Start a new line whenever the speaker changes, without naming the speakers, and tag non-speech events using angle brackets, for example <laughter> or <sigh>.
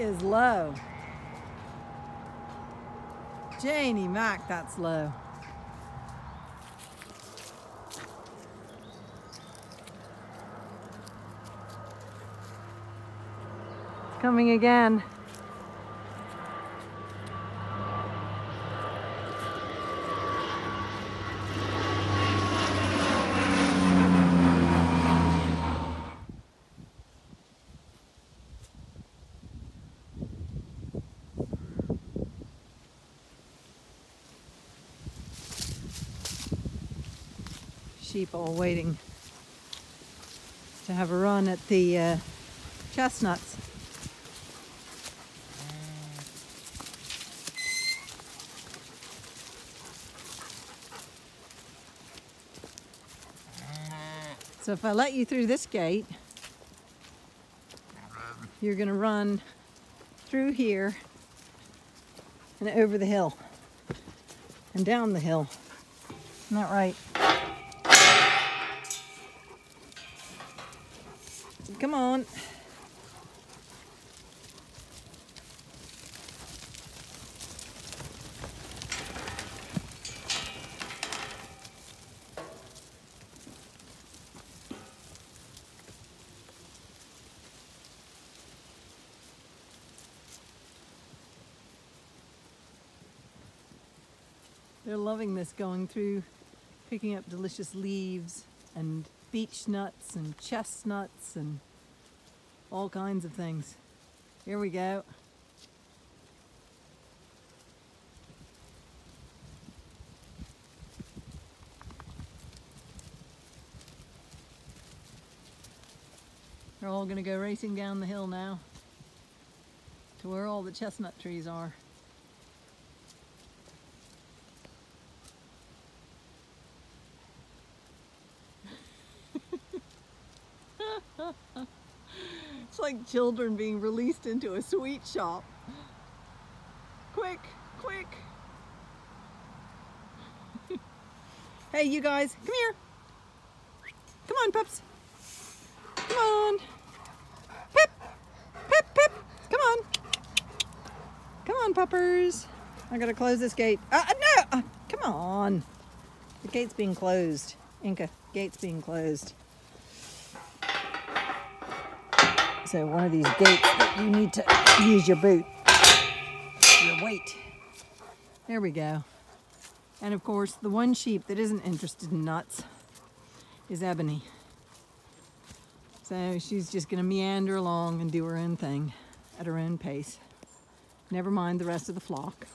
is low. Janie Mac, that's low. It's coming again. Sheep all waiting to have a run at the uh, chestnuts. So if I let you through this gate, you're gonna run through here and over the hill and down the hill. Isn't that right? Come on. They're loving this going through, picking up delicious leaves and beech nuts and chestnuts and all kinds of things. Here we go. They're all going to go racing down the hill now to where all the chestnut trees are. It's like children being released into a sweet shop. Quick, quick. <laughs> hey, you guys, come here. Come on, pups. Come on. Pip, pip, pip. Come on. Come on, puppers. I gotta close this gate. Uh, no, uh, come on. The gate's being closed. Inca, gate's being closed. So one of these gates you need to use your boot, your weight. There we go. And of course, the one sheep that isn't interested in nuts is Ebony. So she's just gonna meander along and do her own thing at her own pace. Never mind the rest of the flock.